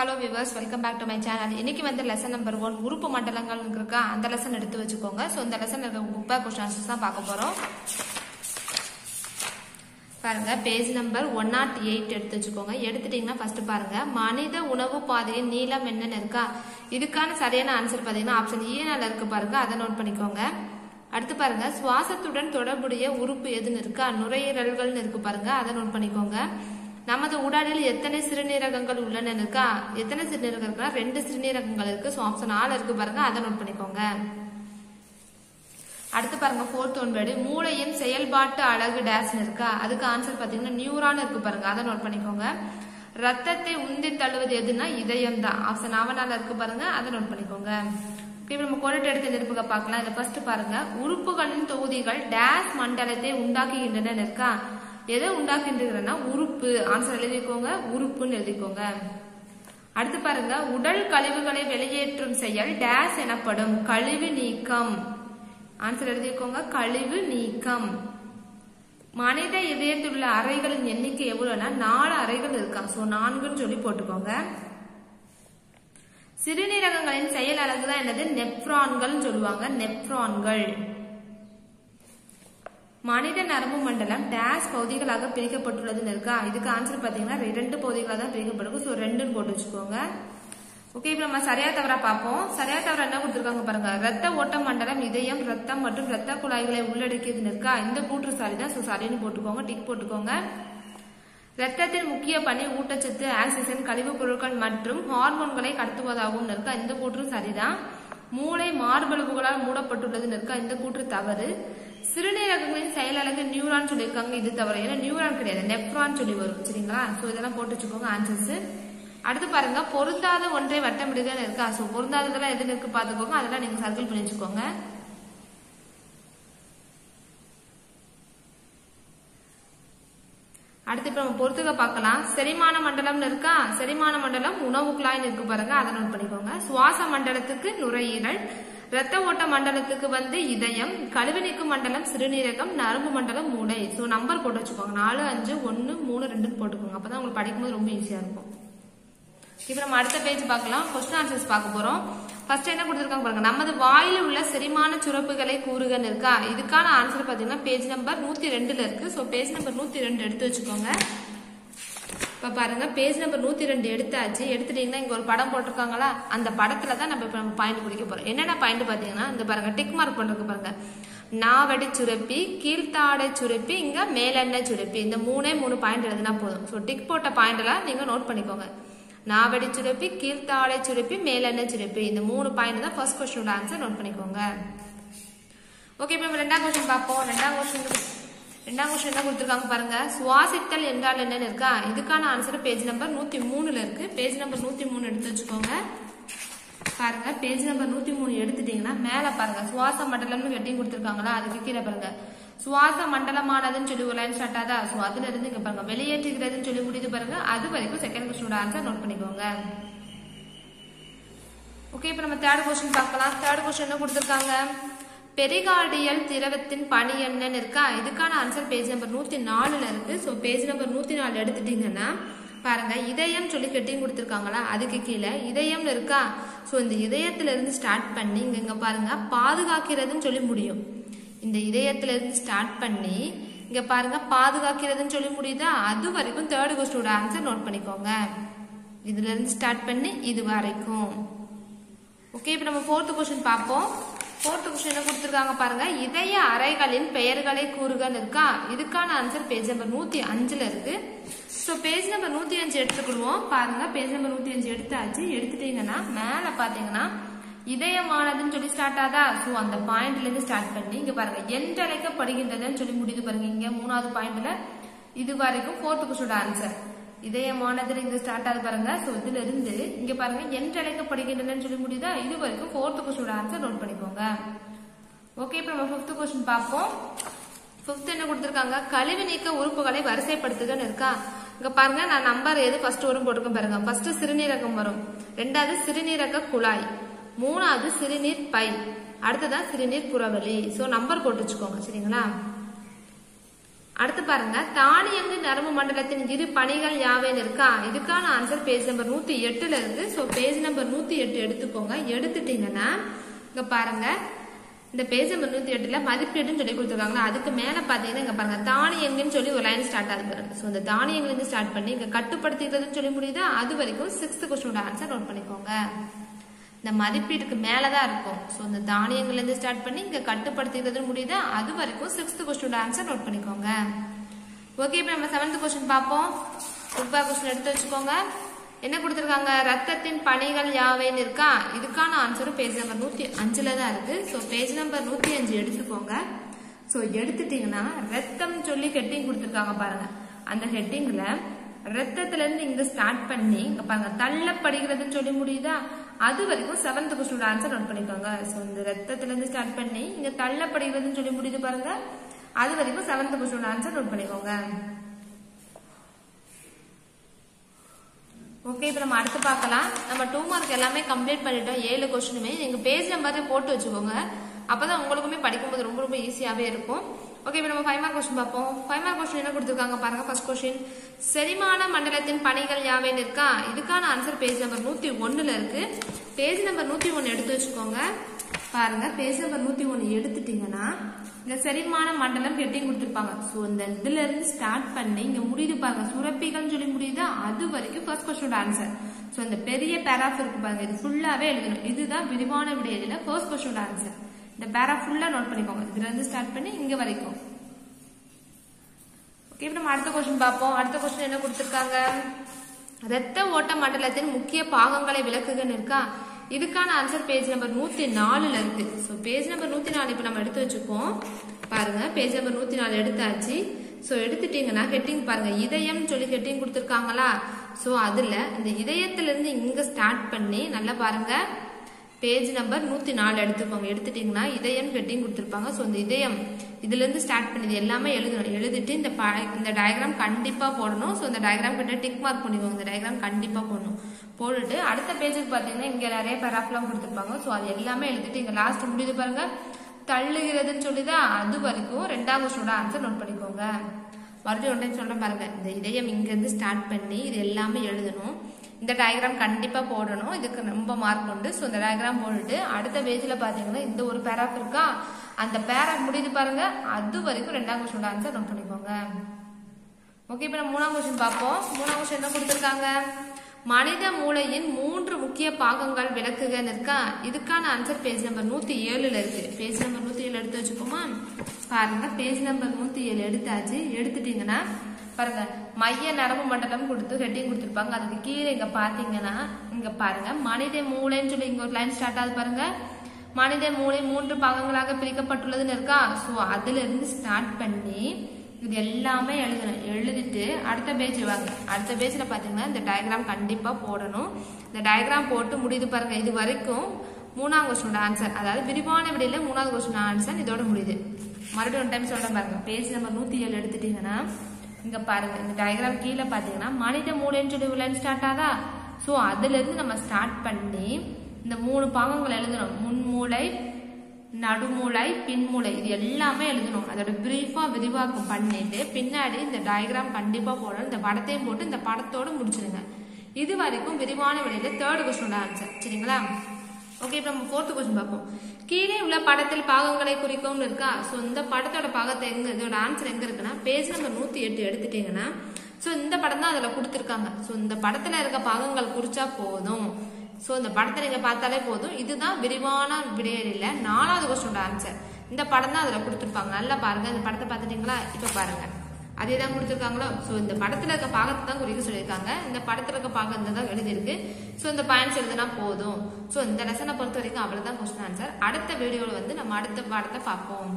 Hello viewers welcome back to my channel இன்னைக்கு வந்து lesson number one உறுப்பு மண்டலங்கள் இருக்கா. அந்த லெசன் எடுத்து வச்சுக்கோங்க. ஸோ இந்த லெசன் இருக்க புக் கொஸ்டின்ஸ் தான் பார்க்க போறோம். பாருங்க page number one naught eight எடுத்து வச்சுக்கோங்க. எடுத்துட்டீங்கன்னா ஃபர்ஸ்ட் பாருங்க. மனித உணவு பாதையின் நீளம் என்னன்னு இருக்கா? இதுக்கான சரியான ஆன்சர் பாத்தீங்கன்னா ஆப்ஷன் ஈனால இருக்கு பாருங்க. அதை நோட் பண்ணிக்கோங்க. அடுத்து பாருங்க. சுவாசத்துடன் தொடர்புடைய உறுப்பு எதுன்னு இருக்கா? நுரையீரல்கள்னு இருக்கு பாருங்க. அதை நோட் பண்ணிக்கோங்க. நமது உடலில் எத்தனை சிறுநீரகங்கள் உள்ளன இருக்கா எத்தனை சிறுநீரகம் இருக்குன்னா ரெண்டு சிறுநீரகங்கள் இருக்கு ஸோ ஆப்ஷன் ஆள் இருக்கு பாருங்க அதை நோட் பண்ணிக்கோங்க. அடுத்து பாருங்க ஃபோர்த் ஒன் வேர்டு மூளையின் செயல்பாட்டு அழகு டேஸ்னு இருக்கா? அதுக்கு ஆன்சர் பாத்தீங்கன்னா நியூரான் இருக்கு பாருங்க அதை நோட் பண்ணிக்கோங்க. ரத்தத்தை உந்தி தள்ளுவது எதுன்னா இதயம் தான். ஆப்ஷன் அவனால இருக்கு பாருங்க அதை நோட் பண்ணிக்கோங்க. இப்போ நம்ம கொண்டுட்டு எடுத்து நெருப்புக பார்க்கலாம். இதை ஃபர்ஸ்ட் பாருங்க உறுப்புகளின் தொகுதிகள் டேஸ் மண்டலத்தை உண்டாக்குகின்றன இருக்கா? எதை உண்டாக்குகின்றன உறுப்பு. ஆன்சர் எழுதிக்கோங்க. உறுப்புன்னு எழுதிக்கோங்க. அடுத்து பாருங்க. உடல் கழிவுகளை வெளியேற்றும் செயல் டேஸ் எனப்படும். கழிவு நீக்கம். ஆன்சர் எழுதிக்கோங்க. கழிவு நீக்கம். மனித இதயத்தில் உள்ள அறைகளின் எண்ணிக்கை எவ்வளவுனா நாலு அறைகள் இருக்கா? சோ நான்குன்னு சொல்லி போட்டுக்கோங்க. சிறுநீரகங்களின் செயல் அழகு தான் என்னது? நெப்ரான்கள் சொல்லுவாங்க. நெப்ரான்கள் மனித நரம்பு மண்டலம் டேஷ் பகுதிகளாக பிரிக்கப்பட்டுள்ளதுன்னு இருக்கா? இதுக்கு ஆன்சர் பாத்தீங்கன்னா ரெண்டு பகுதிகளாக தான் பிரிக்கப்பட்டிருக்கு. ஸோ ரெண்டுன்னு போட்டு வச்சுக்கோங்க. ஓகே இப்போ நம்ம சரியா தவறா பார்ப்போம். சரியா தவறா என்ன கொடுத்துருக்காங்க பாருங்க. ரத்த ஓட்ட மண்டலம் இதயம் ரத்தம் மற்றும் ரத்த குழாய்களை உள்ளடக்கியதுன்னு இருக்கா? இந்த கூற்று சரிதான் ஸோ சரின்னு போட்டுக்கோங்க. டிக் போட்டுக்கோங்க. ரத்தத்தின் முக்கிய பணி ஊட்டச்சத்து ஆக்சிஜன் கழிவுப் பொருட்கள் மற்றும் ஹார்மோன்களை கடத்துவதாகவும் இருக்கா? இந்த கூற்று சரிதான் மூளை மார்பளவுகளால் மூடப்பட்டுள்ளதுன்னு இருக்கா? இந்த கூற்று தவறு. சிறுநீரகங்களின் செயலழகு நியூரான் சொல்லியிருக்காங்க இது தவிர. ஏன்னா நியூரான் கிடையாது நெப்ரான் சொல்லி வரும் சரிங்களா? ஸோ இதெல்லாம் போட்டு வச்சுக்கோங்க ஆன்சர்ஸ் அடுத்து பாருங்க பொருந்தாத ஒன்றை வட்டமிடுதல் இருக்கா? ஸோ பொருந்தாததெல்லாம் எதுன்னு இருக்கு பார்த்துக்கோங்க அதெல்லாம் நீங்க சர்க்கிள் பண்ணி வச்சுக்கோங்க. அடுத்து இப்ப நம்ம பொறுத்துக்க பார்க்கலாம். செரிமான மண்டலம்னு இருக்கா? செரிமான மண்டலம் உணவு குழாய்னு இருக்கு பாருங்க அதை நோட் பண்ணிக்கோங்க. சுவாச மண்டலத்துக்கு நுரையீரல் ரத்த ஓட்ட மண்டலத்துக்கு வந்து இதயம் கழிவு மண்டலம் சிறுநீரகம் நரம்பு மண்டலம் மூளை. ஸோ நம்பர் போட்டு வச்சுக்கோங்க. நாலு அஞ்சு ஒன்னு மூணு ரெண்டுன்னு போட்டுக்கோங்க. அப்பதான் உங்களுக்கு படிக்கும்போது ரொம்ப ஈஸியா இருக்கும். இப்போ நம்ம அடுத்த பேஜ் பார்க்கலாம். கொஸ்டின் ஆன்சர்ஸ் பார்க்க போறோம். ஃபர்ஸ்ட் என்ன கொடுத்துருக்காங்க பாருங்க. நமது வாயில் உள்ள செரிமான சுரப்புகளை கூறுகன்னு இருக்கா? இதுக்கான ஆன்சர் பாத்தீங்கன்னா பேஜ் நம்பர் நூத்தி ரெண்டுல இருக்கு. ஸோ பேஜ் நம்பர் நூத்தி ரெண்டு எடுத்து வச்சுக்கோங்க. இப்ப பாருங்க பேஜ் நம்பர் நூத்தி ரெண்டு எடுத்தாச்சு. எடுத்துட்டீங்கன்னா இங்க ஒரு படம் போட்டிருக்காங்களா? அந்த படத்துல தான் நம்ம இப்போ நம்ம பாயிண்ட் குடிக்க போறோம். என்னென்ன பாயிண்ட் பாத்தீங்கன்னா இந்த பாருங்க டிக் மார்க் பண்றது பாருங்க. நாவடி சுரப்பி கீழ்த்தாடை சுரப்பி இங்க மேலெண்ணெய் சுரப்பி. இந்த மூணே மூணு பாயிண்ட் எழுதுனா போதும். ஸோ டிக் போட்ட பாயிண்ட் எல்லாம் நீங்க நோட் பண்ணிக்கோங்க. நாவடி சுரப்பி கீழ்த்தாடை சுரப்பி மேலெண்ணெய் சுரப்பி. இந்த மூணு பாயிண்ட் தான் ஃபர்ஸ்ட் கொஸ்டினோட ஆன்சர் நோட் பண்ணிக்கோங்க. ஓகே இப்போ நம்ம ரெண்டாம் கொஸ்டின் பார்ப்போம். ரெண்டாம் கொஸ்டின் ரெண்டாம் கொஸ்டின் என்ன கொடுத்துருக்காங்க பாருங்க? சுவாசித்தல் என்றால் என்னன்னு இருக்கா? இதுக்கான ஆன்சர் பேஜ் நம்பர் நூத்தி மூணுல இருக்கு. பேஜ் நம்பர் நூத்தி மூணு எடுத்து வச்சுக்கோங்க. பாருங்க பேஜ் நம்பர் நூத்தி மூணு எடுத்துட்டீங்கன்னா மேல பாருங்க சுவாச மண்டலம்னு வெட்டிங் கொடுத்துருக்காங்களா? அதுக்கு கீழே பாருங்க. சுவாச மண்டலமானதுன்னு சொல்லி ஒரு லைன் ஸ்டார்ட் ஆதா ஸோ அதுல இருந்து இங்க பாருங்க வெளியேற்றுகிறதுன்னு சொல்லி முடியுது பாருங்க. அது வரைக்கும் செகண்ட் கொஸ்டினோட ஆன்சர் நோட் பண்ணிக்கோங்க. ஓகே இப்போ நம்ம தேர்ட் கொஸ்டின் பார்க்கலாம். தேர்ட் கொஸ்டின் என்ன கொடுத்துருக்காங்க? பெரிகார்டியல் திரவத்தின் பணி என்னன்னு இருக்கா இதுக்கான ஆன்சர் பேஜ் நம்பர் நூத்தி நாலுல இருக்கு. ஸோ பேஜ் நம்பர் நூத்தி நாலு எடுத்துட்டீங்கன்னா பாருங்க இதயம் சொல்லி கெட்டிங் கொடுத்துருக்காங்களா? அதுக்கு கீழே இதயம்னு இருக்கா ஸோ இந்த இதயத்துல இருந்து ஸ்டார்ட் பண்ணி இங்க இங்க பாருங்க பாதுகாக்கிறதுன்னு சொல்லி முடியும். இந்த இதயத்துல இருந்து ஸ்டார்ட் பண்ணி இங்க பாருங்க பாதுகாக்கிறதுன்னு சொல்லி முடியுதா? அது வரைக்கும் தேர்ட் கொஸ்டோட ஆன்சர் நோட் பண்ணிக்கோங்க. இதுல இருந்து ஸ்டார்ட் பண்ணி இது வரைக்கும். ஓகே இப்போ நம்ம ஃபோர்த்து கொஸ்டின் பார்ப்போம். ஃபோர்த்து கொஸ்டின் கொடுத்துருக்காங்க பாருங்க. இதய அறைகளின் பெயர்களை கூறுகள் இருக்கா? இதுக்கான ஆன்சர் பேஜ் நம்பர் நூத்தி அஞ்சுல இருக்கு. ஸோ பேஜ் நம்பர் நூத்தி அஞ்சு எடுத்துக்கிடுவோம் பாருங்க பேஜ் நம்பர் நூத்தி அஞ்சு எடுத்தாச்சு. எடுத்துட்டீங்கன்னா மேல பாத்தீங்கன்னா இதயமானதுன்னு சொல்லி ஸ்டார்ட் ஆதா ஸோ அந்த பாயிண்ட்ல இருந்து ஸ்டார்ட் பண்ணி இங்க பாருங்க என்றழைக்கப்படுகின்றதுன்னு சொல்லி முடியுது பாருங்க. இங்க மூணாவது பாயிண்ட்ல இது வரைக்கும் ஃபோர்த்து கொஸ்டினோட ஆன்சர் இதயமானதுல இங்க ஸ்டார்ட் ஆகுது பாருங்க. ஸோ இதுல இருந்து இங்க பாருங்க என்றழைக்கப்படுகின்றனன்னு சொல்லி முடியுதா? இது வரைக்கும் ஃபோர்த்து கொஸ்டினோட ஆன்சர் நோட் பண்ணிக்கோங்க. ஓகே இப்போ நம்ம ஃபிஃப்த் கொஸ்டின் பார்ப்போம். ஃபிஃப்த் என்ன கொடுத்துருக்காங்க? கழிவு நீக்க உறுப்புகளை வரிசைப்படுத்துகன்னு இருக்கா? இங்க பாருங்க நான் நம்பர் எது ஃபர்ஸ்ட் வரும் போட்டுக்கும் பாருங்க. ஃபர்ஸ்ட் சிறுநீரகம் வரும். ரெண்டாவது சிறுநீரக குழாய். மூணாவது சிறுநீர் பை. அடுத்ததான் சிறுநீர் புறவெளி ஸோ நம்பர் போட்டு வச்சுக்கோங்க சரிங்களா? அடுத்து பாருங்க தானியங்கு நரம்பு மண்டலத்தின் இரு பணிகள் யாவேன்னு இருக்கா? இதுக்கான ஆன்சர் பேஜ் நம்பர் நூத்தி எட்டுல இருந்து ஸோ பேஜ் நம்பர் நூத்தி எட்டு எடுத்துக்கோங்க. எடுத்துட்டீங்கன்னா இங்க பாருங்க இந்த பேஜ் நம்பர் நூத்தி எட்டுல மதிப்பீடுன்னு சொல்லி கொடுத்துருக்காங்களா? அதுக்கு மேல பாத்தீங்கன்னா இங்க பாருங்க தானியங்குன்னு சொல்லி ஒரு லைன் ஸ்டார்ட் ஆகுது பாருங்க. ஸோ இந்த தானியங்கள்ல இருந்து ஸ்டார்ட் பண்ணி இங்க கட்டுப்படுத்திக்கிறதுன்னு சொல்லி முடியுதா? அது வரைக்கும் சிக்ஸ்த் கொஸ்டினோட ஆன்சர் நோட் பண்ணிக்கோங்க. இந்த மதிப்பீட்டுக்கு மேலதான் இருக்கும். ஸோ இந்த தானியங்கள்ல இருந்து ஸ்டார்ட் பண்ணி இங்க கட்டுப்படுத்திக்கிறது முடியுதா. அது வரைக்கும் சிக்ஸ்த் கொஸ்டினோட ஆன்சர் நோட் பண்ணிக்கோங்க. ஓகே இப்போ நம்ம செவன்த் கொஸ்டின் பார்ப்போம். புக் கொஸ்டின் எடுத்து வச்சுக்கோங்க. என்ன கொடுத்துருக்காங்க? ரத்தத்தின் பணிகள் யாவைன்னு இருக்கா? இதுக்கான ஆன்சரும் பேஜ் நம்பர் நூத்தி அஞ்சுல தான் இருக்கு. ஸோ பேஜ் நம்பர் நூத்தி அஞ்சு எடுத்துக்கோங்க. ஸோ எடுத்துட்டீங்கன்னா ரத்தம் சொல்லி ஹெட்டிங் கொடுத்துருக்காங்க பாருங்க. அந்த ஹெட்டிங்ல ரத்தத்துல இருந்து இங்க ஸ்டார்ட் பண்ணி இங்க பாருங்க தள்ளப்படுகிறதுன்னு சொல்லி முடியுதா? அது வரைக்கும் செவன்த் கொஸ்டினோட ஆன்சர் நோட் பண்ணிக்கோங்க. ஸோ இந்த ரத்தத்துல இருந்து ஸ்டார்ட் பண்ணி இங்க தள்ளப்படுகிறதுன்னு சொல்லி முடியுது பாருங்க. அது வரைக்கும் செவன்த் கொஸ்டினோட ஆன்சர் நோட் பண்ணிக்கோங்க. ஓகே இப்போ நம்ம அடுத்து பார்க்கலாம். நம்ம டூ மார்க் எல்லாமே கம்ப்ளீட் பண்ணிட்டோம். ஏழு கொஸ்டினுமே நீங்க பேஜ் நம்பரே போட்டு வச்சுக்கோங்க. அப்பதான் உங்களுக்குமே படிக்கும்போது ரொம்ப ரொம்ப ஈஸியாவே இருக்கும். ஓகே இப்போ நம்ம ஃபைவ் மார்க் கொஸ்டின் பார்ப்போம். ஃபைவ் மார்க் கொஸ்டின் என்ன கொடுத்துருக்காங்க பாருங்க ஃபர்ஸ்ட் கொஸ்டின் செரிமான மண்டலத்தின் பணிகள் யாவேன்னு இருக்கா இதுக்கான ஆன்சர் பேஜ் நம்பர் நூத்தி ஒன்றில் இருக்கு. பேஜ் நம்பர் நூத்தி ஒன்னு எடுத்து வச்சுக்கோங்க. பாருங்க பேஜ் நம்பர் நூத்தி ஒன்னு எடுத்துட்டீங்கன்னா இந்த செரிமான மண்டலம் ஹெட்டிங் கொடுத்துருப்பாங்க. ஸோ இந்த இதுல இருந்து ஸ்டார்ட் பண்ணி இங்க முடியுது பாருங்க. சுரப்பிகள்னு சொல்லி முடியுது? அது வரைக்கும் ஃபர்ஸ்ட் கொஸ்டினோட ஆன்சர் ஸோ இந்த பெரிய பேராஃப் இருக்கு பாருங்க இது ஃபுல்லாவே எழுதணும். இதுதான் விரிவான விடையில ஃபர்ஸ்ட் கொஸ்டினோட ஆன்சர் இந்த பேரா ஃபுல்லா நோட் பண்ணிக்கோங்க. இதுல இருந்து ஸ்டார்ட் பண்ணி இங்க வரைக்கும். ஓகே இப்போ நம்ம அடுத்த கொஸ்டின் பார்ப்போம். அடுத்த கொஸ்டின் என்ன கொடுத்துருக்காங்க? இரத்த ஓட்ட மண்டலத்தின் முக்கிய பாகங்களை விளக்குகன்னு இருக்கா? இதுக்கான ஆன்சர் பேஜ் நம்பர் நூத்தி நாலுல இருக்கு. ஸோ பேஜ் நம்பர் நூத்தி நாலு இப்போ நம்ம எடுத்து வச்சுப்போம். பாருங்க பேஜ் நம்பர் நூத்தி நாலு எடுத்தாச்சு. ஸோ எடுத்துட்டீங்கன்னா ஹெட்டிங் பாருங்க. இதயம் சொல்லி ஹெட்டிங் கொடுத்துருக்காங்களா? ஸோ அதுல இந்த இதயத்துல இருந்து இங்க ஸ்டார்ட் பண்ணி நல்லா பாருங்க. பேஜ் நம்பர் நூத்தி நாலு எடுத்துக்கோங்க எடுத்துட்டீங்கன்னா இதயம் ஹெட்டிங் கொடுத்துருப்பாங்க. ஸோ இந்த இதயம் இதுல இருந்து ஸ்டார்ட் பண்ணி இது எல்லாமே எழுதணும் எழுதிட்டு இந்த ப- இந்த டயக்ராம் கண்டிப்பா போடணும். ஸோ இந்த டயக்ராம் கிட்ட டிக் மார்க் பண்ணிக்கோங்க. இந்த டயக்ராம் கண்டிப்பா போடணும். போட்டுட்டு அடுத்த பேஜுக்கு பாத்தீங்கன்னா இங்க நிறைய பேராஃப்லாம் கொடுத்துருப்பாங்க. ஸோ அது எல்லாமே எழுதிட்டு இங்க லாஸ்ட் முடியுது பாருங்க. தள்ளுகிறதுன்னு சொல்லிதான் அது வரைக்கும் ரெண்டாவது கொஸ்டினோட ஆன்சர் நோட் பண்ணிக்கோங்க. மறுபடியும் ஒன் டைம் பாருங்க. இந்த இதயம் இங்க இருந்து ஸ்டார்ட் பண்ணி இது எல்லாமே எழுதணும். இந்த டயக்ராம் கண்டிப்பாக போடணும். இதுக்கு ரொம்ப மார்க் உண்டு. ஸோ இந்த டயக்ராம் போட்டுட்டு அடுத்த பேஜில் பார்த்தீங்கன்னா இந்த ஒரு பேராஃப் இருக்கா? அந்த பேராஃப் முடியுது பாருங்க. அது வரைக்கும் ரெண்டாம் கொஸ்டினோட ஆன்சர் நோட் பண்ணிக்கோங்க. ஓகே இப்போ நம்ம மூணாம் கொஸ்டின் பார்ப்போம். மூணாம் கொஸ்டின் என்ன கொடுத்துருக்காங்க? மனித மூளையின் மூன்று முக்கிய பாகங்கள் விளக்குகன்னு இருக்கா இதுக்கான ஆன்சர் பேஜ் நம்பர் நூத்தி ஏழுல இருக்கு. பேஜ் நம்பர் நூத்தி ஏழு எடுத்து வச்சுக்கோமா பாருங்க பேஜ் நம்பர் நூத்தி ஏழு எடுத்தாச்சு. எடுத்துட்டீங்கன்னா பாருங்க மைய நரம்பு மண்டலம் கொடுத்து ஹெட்டிங் கொடுத்துருப்பாங்க. அதுக்கு கீழே இங்க பாத்தீங்கன்னா இங்க பாருங்க மனித மூளைன்னு சொல்லி இங்க ஒரு லைன் ஸ்டார்ட் ஆகுது பாருங்க. மனித மூளை மூன்று பாகங்களாக பிரிக்கப்பட்டுள்ளதுன்னு இருக்கா? ஸோ அதுல இருந்து ஸ்டார்ட் பண்ணி இது எல்லாமே எழுதணும். எழுதிட்டு அடுத்த பேஜ் வாங்க. அடுத்த பேஜ்ல பாத்தீங்கன்னா இந்த டயக்ராம் கண்டிப்பா போடணும். இந்த டயக்ராம் போட்டு முடியுது பாருங்க. இது வரைக்கும் மூணாவது கொஸ்டினோட ஆன்சர் அதாவது விரிவான விடையில மூணாவது கொஸ்டின் ஆன்சர் இதோட முடியுது. மறுபடியும் ஒரு டைம் சொல்றேன் பாருங்க. பேஜ் நம்பர் நூத்தி ஏழு எடுத்துட்டீங்கன்னா இங்க பாருங்க இந்த டயக்ராம் கீழே பாத்தீங்கன்னா மனித மூளைன்னு சொல்லி லைன் ஸ்டார்ட் ஆதா ஸோ அதுல இருந்து நம்ம ஸ்டார்ட் பண்ணி இந்த மூணு பாகங்கள் எழுதணும். முன்மூளை நடுமூளை பின்மூளை. இது எல்லாமே எழுதணும். அதோட பிரீஃபா விரிவாக்கம் பண்ணிட்டு பின்னாடி இந்த டயக்ராம் கண்டிப்பா போடணும். இந்த படத்தையும் போட்டு இந்த படத்தோட முடிச்சிடுங்க இது வரைக்கும் விரிவான விடையில தேர்ட் கொஸ்டினோட ஆன்சர் சரிங்களா? ஓகே இப்போ நம்ம ஃபோர்த்து கொஸ்டின் பார்ப்போம். கீழே உள்ள படத்தில் பாகங்களை குறிக்கும்னு இருக்கா? ஸோ இந்த படத்தோட பாகத்தை எங்க இதோட ஆன்சர் எங்க இருக்குன்னா பேஜ் நம்பர் நூத்தி எட்டு எடுத்துட்டீங்கன்னா ஸோ இந்த படம் தான் அதில் கொடுத்துருக்காங்க. ஸோ இந்த படத்துல இருக்க பாகங்கள் குறிச்சா போதும். ஸோ இந்த படத்தை நீங்க பார்த்தாலே போதும். இதுதான் விரிவான விடையறில நாலாவது கொஸ்டினோட ஆன்சர் இந்த படம் தான் அதில் கொடுத்துருப்பாங்க. நல்லா பாருங்க இந்த படத்தை பார்த்துட்டீங்களா? இப்போ பாருங்க. அதே தான் கொடுத்துருக்காங்களோ? ஸோ இந்த படத்தில் இருக்க பாகத்தை தான் குறிக்க சொல்லியிருக்காங்க. இந்த படத்தில் இருக்க பாகத்தை தான் எழுதியிருக்கு. ஸோ இந்த பாயிண்ட்ஸ் எழுதுனா போதும். ஸோ இந்த லெசனை பொறுத்த வரைக்கும் அவ்வளவுதான் கொஸ்டின் ஆன்சர் அடுத்த வீடியோவில் வந்து நம்ம அடுத்த பாடத்தை பார்ப்போம்.